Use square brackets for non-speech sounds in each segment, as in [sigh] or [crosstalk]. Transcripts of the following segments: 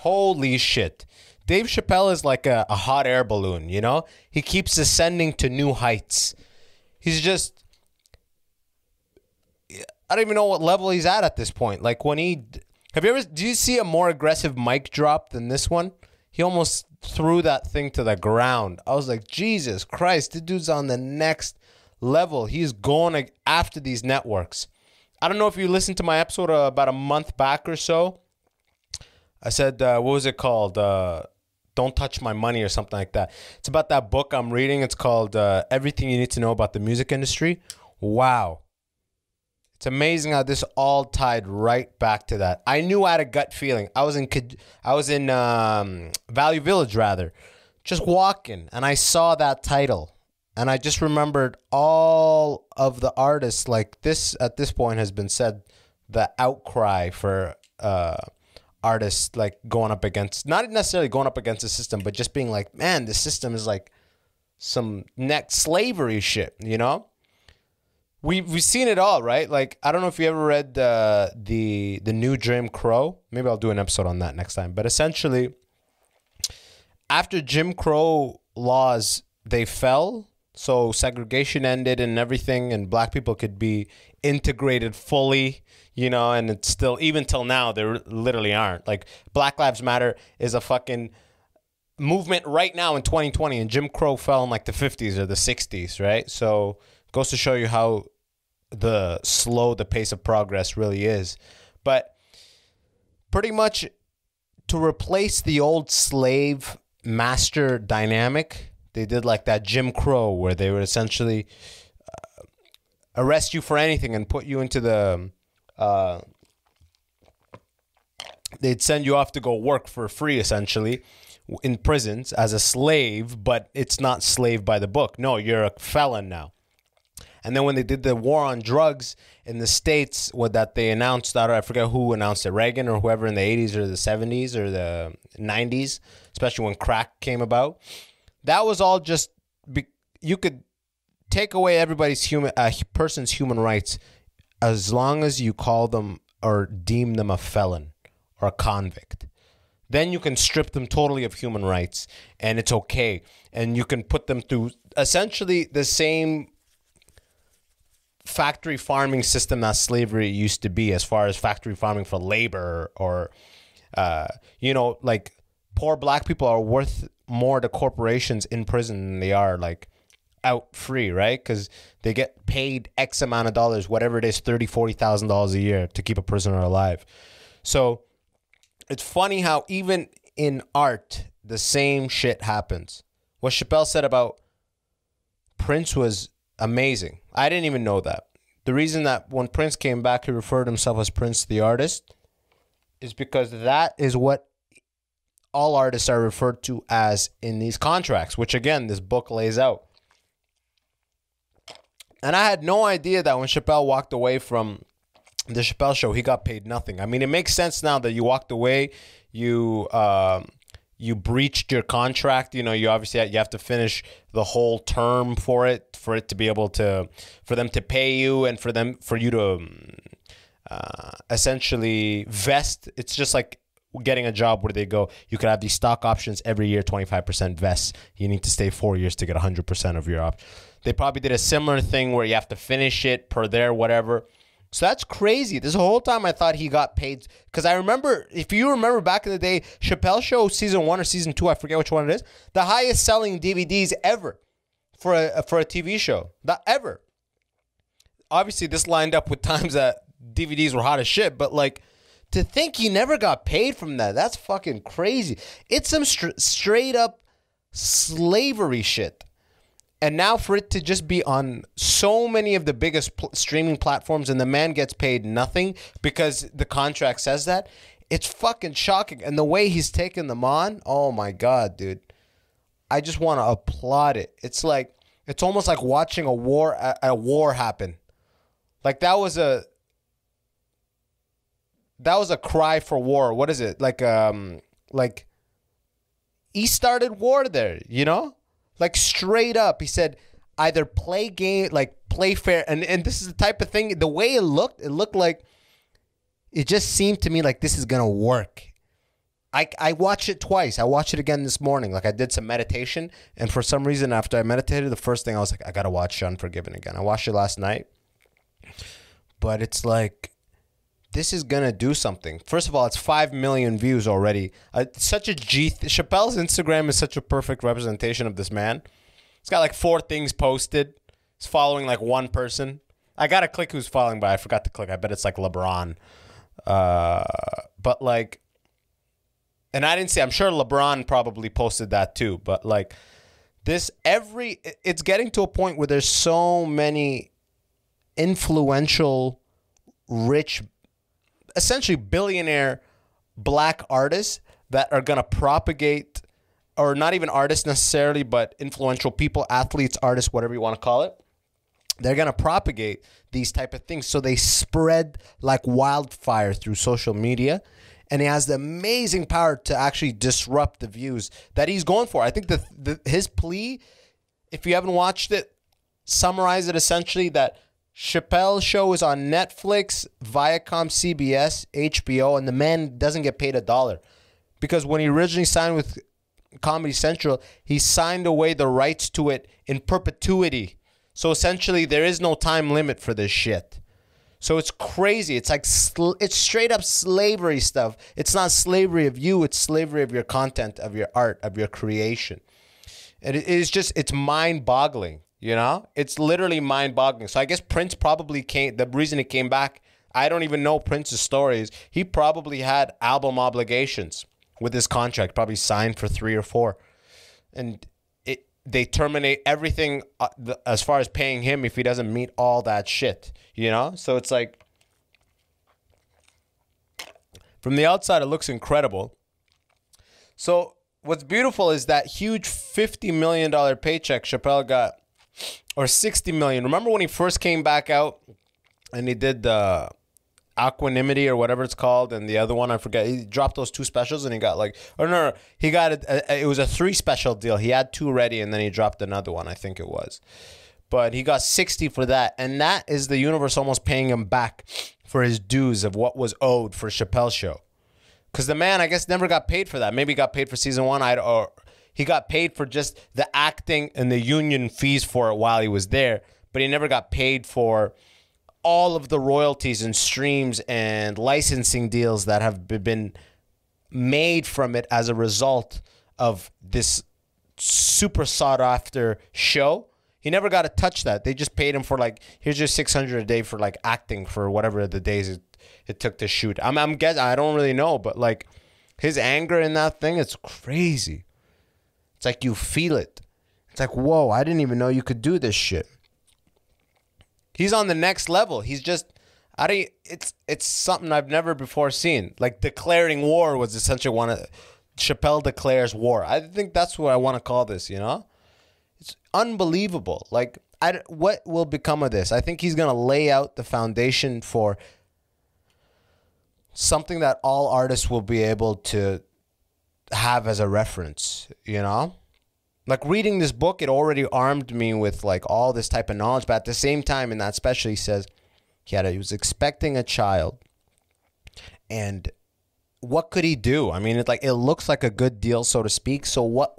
Holy shit. Dave Chappelle is like a, a hot air balloon, you know? He keeps ascending to new heights. He's just I don't even know what level he's at at this point. Like when he have you ever do you see a more aggressive mic drop than this one? He almost threw that thing to the ground. I was like, Jesus Christ, this dude's on the next level. He's going after these networks. I don't know if you listened to my episode uh, about a month back or so. I said, uh, what was it called? Uh, Don't Touch My Money or something like that. It's about that book I'm reading. It's called uh, Everything You Need to Know About the Music Industry. Wow. It's amazing how this all tied right back to that. I knew I had a gut feeling. I was in I was in um, Value Village rather, just walking, and I saw that title, and I just remembered all of the artists. Like this at this point has been said, the outcry for uh, artists like going up against not necessarily going up against the system, but just being like, man, the system is like some next slavery shit, you know we've we've seen it all, right? Like I don't know if you ever read the the the new Jim Crow. Maybe I'll do an episode on that next time. But essentially, after Jim Crow laws they fell, so segregation ended and everything, and black people could be integrated fully. You know, and it's still even till now they literally aren't. Like Black Lives Matter is a fucking movement right now in 2020 and Jim Crow fell in like the 50s or the 60s, right? So goes to show you how the slow the pace of progress really is. But pretty much to replace the old slave master dynamic, they did like that Jim Crow where they were essentially arrest you for anything and put you into the uh, they'd send you off to go work for free essentially in prisons as a slave, but it's not slave by the book. No, you're a felon now. And then when they did the war on drugs in the states, what that they announced, that I forget who announced it, Reagan or whoever in the 80s or the 70s or the 90s, especially when crack came about. That was all just be, you could take away everybody's human uh, person's human rights as long as you call them or deem them a felon or a convict. Then you can strip them totally of human rights and it's okay. And you can put them through essentially the same factory farming system that slavery used to be as far as factory farming for labor or uh, you know like poor black people are worth more to corporations in prison than they are like out free right because they get paid x amount of dollars whatever it is 30 40000 dollars a year to keep a prisoner alive so it's funny how even in art the same shit happens what chappelle said about prince was amazing. I didn't even know that. The reason that when Prince came back, he referred himself as Prince the artist is because that is what all artists are referred to as in these contracts, which again, this book lays out. And I had no idea that when Chappelle walked away from the Chappelle show, he got paid nothing. I mean, it makes sense now that you walked away, you um, you breached your contract you know you obviously have, you have to finish the whole term for it for it to be able to for them to pay you and for them for you to um, uh, essentially vest it's just like getting a job where they go you could have these stock options every year 25% vest you need to stay four years to get 100% of your op they probably did a similar thing where you have to finish it per their whatever so that's crazy. This whole time I thought he got paid because I remember, if you remember back in the day, Chappelle Show season one or season two, I forget which one it is, the highest selling DVDs ever for a for a TV show, that ever. Obviously, this lined up with times that DVDs were hot as shit, but like to think he never got paid from that, that's fucking crazy. It's some str- straight up slavery shit. And now for it to just be on so many of the biggest pl- streaming platforms and the man gets paid nothing because the contract says that, it's fucking shocking. And the way he's taking them on, oh my God, dude. I just want to applaud it. It's like, it's almost like watching a war, a, a war happen. Like that was a, that was a cry for war. What is it? Like, um, like, he started war there, you know? Like straight up, he said either play game, like play fair, and and this is the type of thing. The way it looked, it looked like it just seemed to me like this is gonna work. I, I watched it twice. I watched it again this morning. Like I did some meditation, and for some reason, after I meditated, the first thing I was like, I gotta watch Unforgiven again. I watched it last night, but it's like this is gonna do something. First of all, it's five million views already. Uh, such a G. Th- Chappelle's Instagram is such a perfect representation of this man. It's got like four things posted. It's following like one person. I gotta click who's following, but I forgot to click. I bet it's like LeBron. Uh, but like and I didn't see. I'm sure LeBron probably posted that too. But like this, every it's getting to a point where there's so many influential, rich, essentially billionaire black artists that are gonna propagate, or not even artists necessarily, but influential people, athletes, artists, whatever you want to call it. They're gonna propagate these type of things, so they spread like wildfire through social media and he has the amazing power to actually disrupt the views that he's going for. I think the, the his plea, if you haven't watched it, summarize it essentially that Chappelle's show is on Netflix, Viacom, CBS, HBO, and the man doesn't get paid a dollar because when he originally signed with Comedy Central, he signed away the rights to it in perpetuity. So essentially, there is no time limit for this shit. So it's crazy. It's like it's straight up slavery stuff. It's not slavery of you. It's slavery of your content, of your art, of your creation. And it is just it's mind boggling. You know, it's literally mind boggling. So I guess Prince probably came. The reason he came back, I don't even know Prince's stories. He probably had album obligations with his contract. Probably signed for three or four, and it, they terminate everything uh, as far as paying him if he doesn't meet all that shit, you know? So it's like from the outside it looks incredible. So what's beautiful is that huge 50 million dollar paycheck Chappelle got or 60 million. Remember when he first came back out and he did the Equanimity or whatever it's called, and the other one I forget. He dropped those two specials and he got like, oh no, no he got it. It was a three special deal. He had two ready and then he dropped another one. I think it was, but he got sixty for that, and that is the universe almost paying him back for his dues of what was owed for Chappelle's show. Because the man, I guess, never got paid for that. Maybe got paid for season one. I or he got paid for just the acting and the union fees for it while he was there, but he never got paid for all of the royalties and streams and licensing deals that have been made from it as a result of this super sought after show. He never got to touch that. They just paid him for like here's your 600 a day for like acting for whatever the days it, it took to shoot. I'm I'm guessing I don't really know, but like his anger in that thing it's crazy. It's like you feel it. It's like, "Whoa, I didn't even know you could do this shit." He's on the next level. He's just I don't it's it's something I've never before seen. Like declaring war was essentially one of Chappelle declares war. I think that's what I want to call this, you know? It's unbelievable. Like I what will become of this? I think he's going to lay out the foundation for something that all artists will be able to have as a reference, you know? like reading this book it already armed me with like all this type of knowledge but at the same time in that special he says he had a, he was expecting a child and what could he do? I mean it like it looks like a good deal so to speak so what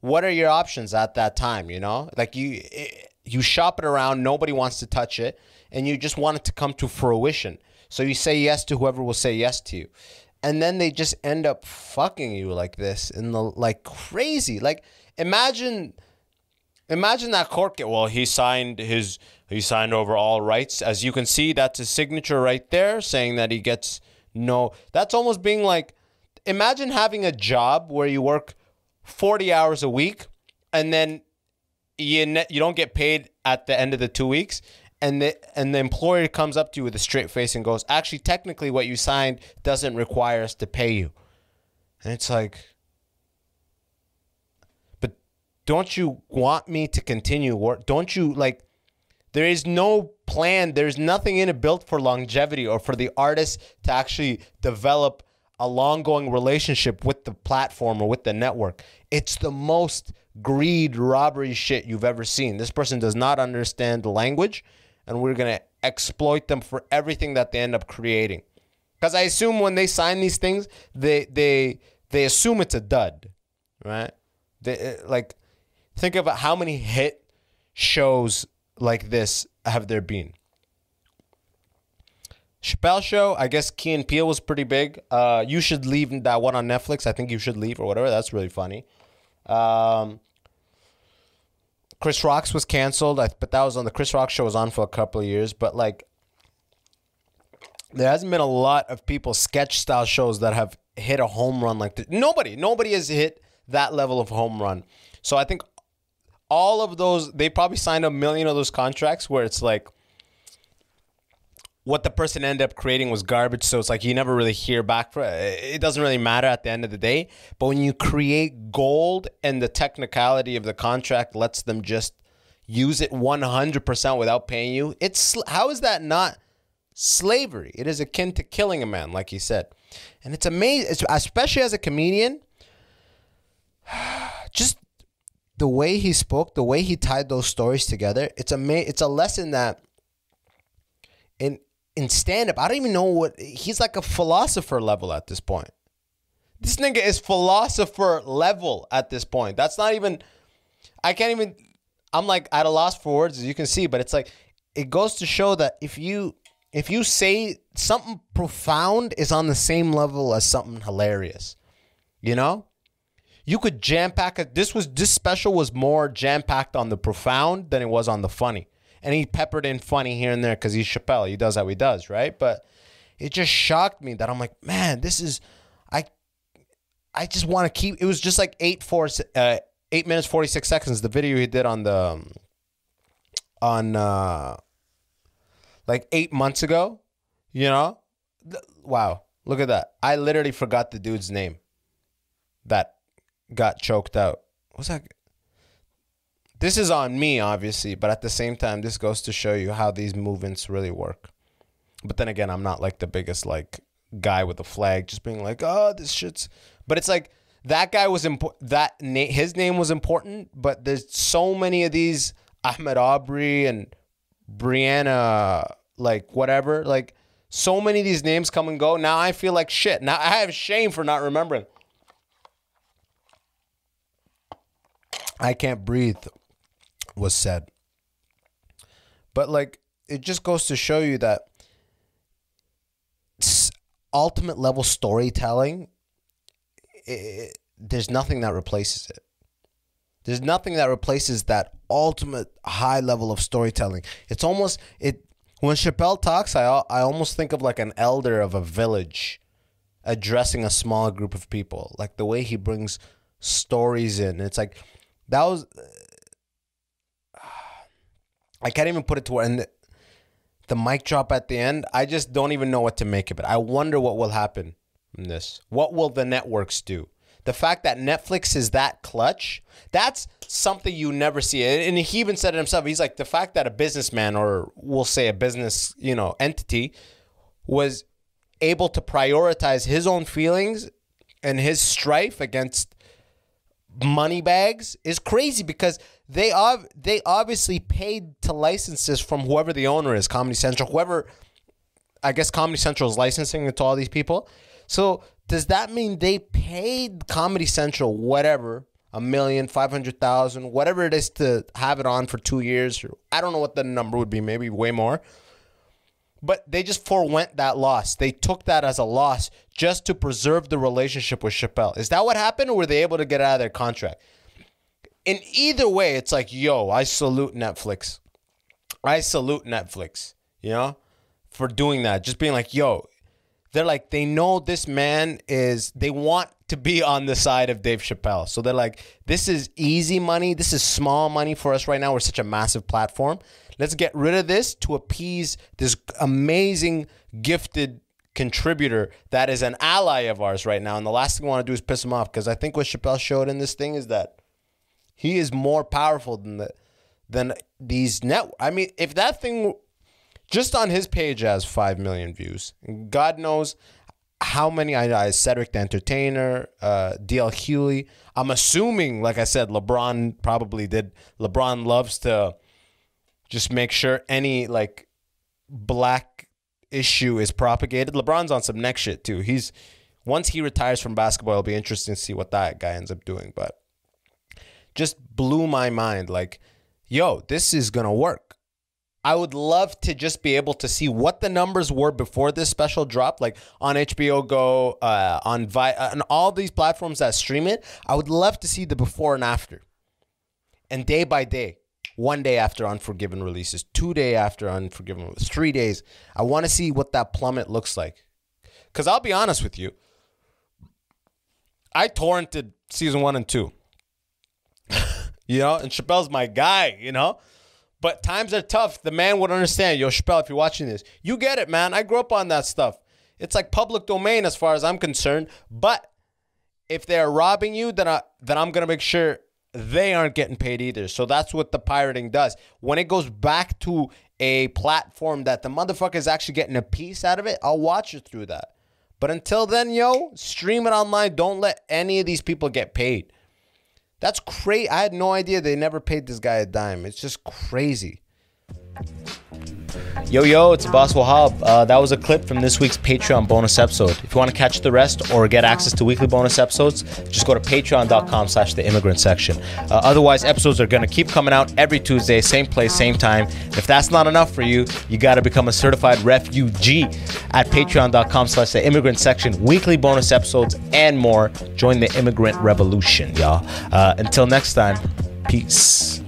what are your options at that time you know? Like you eh, you shop it around nobody wants to touch it and you just want it to come to fruition. So you say yes to whoever will say yes to you and then they just end up fucking you like this in the like crazy like Imagine, imagine that court get. Well, he signed his. He signed over all rights. As you can see, that's his signature right there, saying that he gets no. That's almost being like, imagine having a job where you work forty hours a week, and then you ne- you don't get paid at the end of the two weeks and the and the employer comes up to you with a straight face and goes, "Actually, technically, what you signed doesn't require us to pay you," and it's like, but don't you want me to continue work? Don't you like? There is no plan. There's nothing in it built for longevity or for the artist to actually develop a long going relationship with the platform or with the network. It's the most greed, robbery shit you've ever seen. This person does not understand the language, and we're going to exploit them for everything that they end up creating. Because I assume when they sign these things, they they they assume it's a dud, right? They uh, like think about how many hit shows like this have there been. Chappelle show, I guess Key and Peele was pretty big. Uh, you should leave that one on Netflix. I think you should leave or whatever. That's really funny. Um, Chris Rock's was canceled, but that was on the Chris Rock show was on for a couple of years. But like, there hasn't been a lot of people sketch style shows that have hit a home run like this. Nobody, nobody has hit that level of home run. So I think all of those they probably signed a million of those contracts where it's like what the person ended up creating was garbage. So it's like you never really hear back for it. Eh, it doesn't really matter at the end of the day. But when you create gold and the technicality of the contract lets them just use it 100% without paying you, it's how is that not slavery? It is akin to killing a man, like he said. And it's amazing, especially as a comedian. [sighs] Just the way he spoke, the way he tied those stories together, it's a it's a lesson that in in stand up, I don't even know what he's like a philosopher level at this point. This nigga is philosopher level at this point. That's not even I can't even I'm like at a loss for words as you can see, but it's like it goes to show that if you if you say something profound is on the same level as something hilarious. You know? You could jam pack it. This was this special was more jam packed on the profound than it was on the funny and he peppered in funny here and there because he's Chappelle. He does how he does, right? But it just shocked me that I'm like, man, this is I I just want to keep. It was just like eight four uh, eight minutes forty six seconds. The video he did on the um, on uh like eight months ago. You know, wow, look at that. I literally forgot the dude's name that got choked out. What's that? This is on me, obviously, but at the same time, this goes to show you how these movements really work. But then again, I'm not like the biggest like guy with a flag, just being like, oh, this shit's. But it's like that guy was important. That na- his name was important, but there's so many of these Ahmaud Arbery and Breonna, like whatever, like so many of these names come and go. Now I feel like shit. Now I have shame for not remembering. I can't breathe was said. But like it just goes to show you that ultimate level storytelling it, there's nothing that replaces it. There's nothing that replaces that ultimate high level of storytelling. It's almost it when Chappelle talks, I I almost think of like an elder of a village addressing a small group of people. Like the way he brings stories in. It's like that was I can't even put it to and the, the mic drop at the end. I just don't even know what to make of it. I wonder what will happen in this. What will the networks do? The fact that Netflix is that clutch, that's something you never see. And he even said it himself. He's like the fact that a businessman or we'll say a business, you know, entity was able to prioritize his own feelings and his strife against money bags is crazy because they ob- they obviously paid to licenses from whoever the owner is, Comedy Central, whoever I guess Comedy Central is licensing it to all these people. So does that mean they paid Comedy Central whatever a million, five hundred thousand, whatever it is to have it on for two years? I don't know what the number would be, maybe way more. But they just forewent that loss. They took that as a loss just to preserve the relationship with Chappelle. Is that what happened, or were they able to get out of their contract? In either way, it's like, yo, I salute Netflix. I salute Netflix, you know, for doing that. Just being like, yo, they're like, they know this man is, they want to be on the side of Dave Chappelle. So they're like, this is easy money. This is small money for us right now. We're such a massive platform. Let's get rid of this to appease this amazing, gifted contributor that is an ally of ours right now. And the last thing I want to do is piss him off because I think what Chappelle showed in this thing is that he is more powerful than the than these net. I mean, if that thing just on his page has five million views, God knows how many I, I Cedric the Entertainer, uh, DL Hughley. I'm assuming, like I said, LeBron probably did. LeBron loves to just make sure any like black issue is propagated. LeBron's on some next shit too. He's once he retires from basketball, it'll be interesting to see what that guy ends up doing. But just blew my mind. Like, yo, this is gonna work. I would love to just be able to see what the numbers were before this special drop, like on HBO Go, uh, on Vi, on all these platforms that stream it. I would love to see the before and after, and day by day, one day after Unforgiven releases, two day after Unforgiven, releases, three days. I want to see what that plummet looks like. Cause I'll be honest with you, I torrented season one and two. You know, and Chappelle's my guy. You know. But times are tough. The man would understand. Yo, Chappelle, if you're watching this, you get it, man. I grew up on that stuff. It's like public domain as far as I'm concerned. But if they're robbing you, then I then I'm gonna make sure they aren't getting paid either. So that's what the pirating does. When it goes back to a platform that the motherfucker is actually getting a piece out of it, I'll watch it through that. But until then, yo, stream it online. Don't let any of these people get paid. That's crazy. I had no idea they never paid this guy a dime. It's just crazy. Yo, yo, it's Abbas Wahab. Uh, that was a clip from this week's Patreon bonus episode. If you want to catch the rest or get access to weekly bonus episodes, just go to patreon.com slash the immigrant section. Uh, otherwise, episodes are going to keep coming out every Tuesday, same place, same time. If that's not enough for you, you got to become a certified refugee at patreon.com slash the immigrant section. Weekly bonus episodes and more. Join the immigrant revolution, y'all. Uh, until next time, peace.